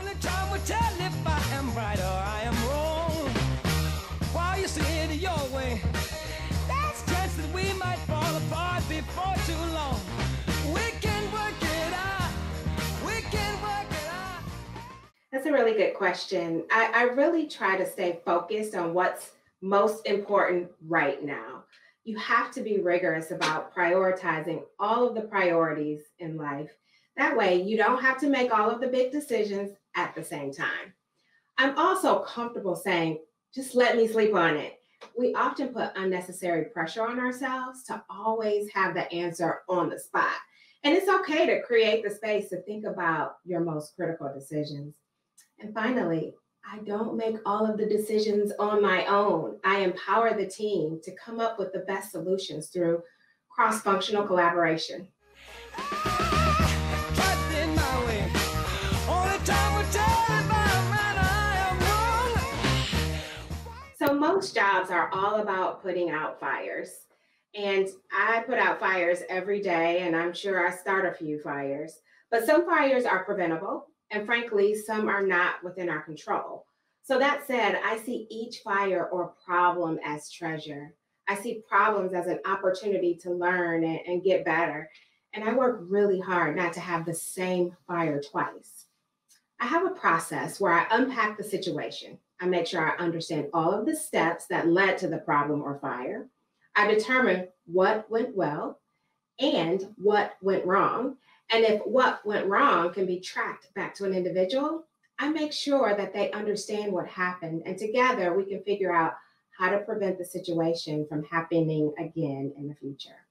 Only time will tell if I am right or I am wrong. While you see it your way, chance that we might fall apart before too long. We can work it out. We can work it out. That's a really good question. I, I really try to stay focused on what's most important right now. You have to be rigorous about prioritizing all of the priorities in life. That way, you don't have to make all of the big decisions at the same time. I'm also comfortable saying, just let me sleep on it. We often put unnecessary pressure on ourselves to always have the answer on the spot. And it's okay to create the space to think about your most critical decisions. And finally, I don't make all of the decisions on my own. I empower the team to come up with the best solutions through cross functional collaboration. Jobs are all about putting out fires. And I put out fires every day, and I'm sure I start a few fires. But some fires are preventable, and frankly, some are not within our control. So, that said, I see each fire or problem as treasure. I see problems as an opportunity to learn and, and get better. And I work really hard not to have the same fire twice. I have a process where I unpack the situation. I make sure I understand all of the steps that led to the problem or fire. I determine what went well and what went wrong. And if what went wrong can be tracked back to an individual, I make sure that they understand what happened. And together we can figure out how to prevent the situation from happening again in the future.